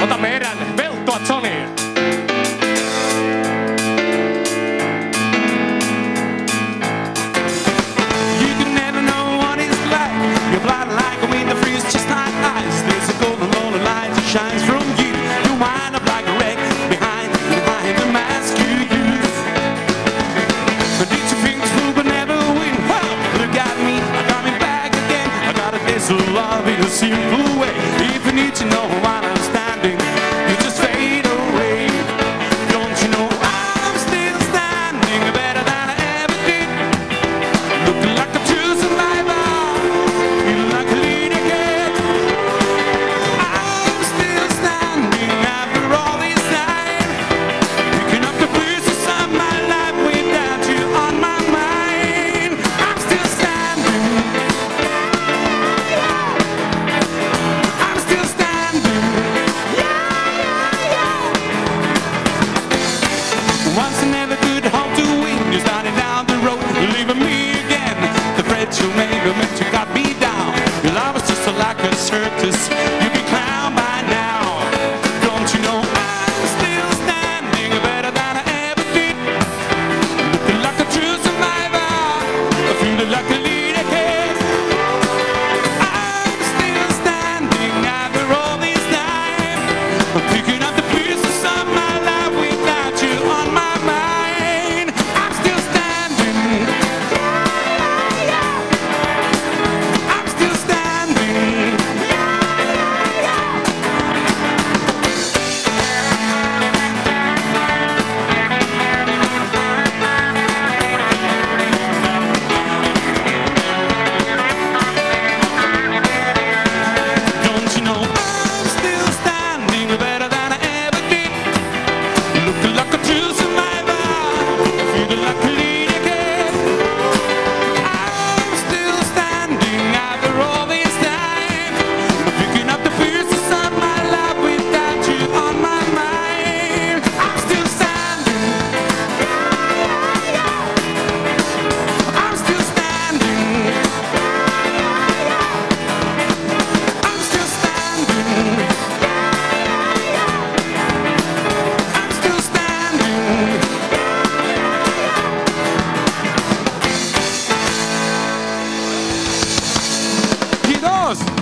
Otamme erään velttoa Johnny. to love in a simple way, even if you know. turkeys. You can house.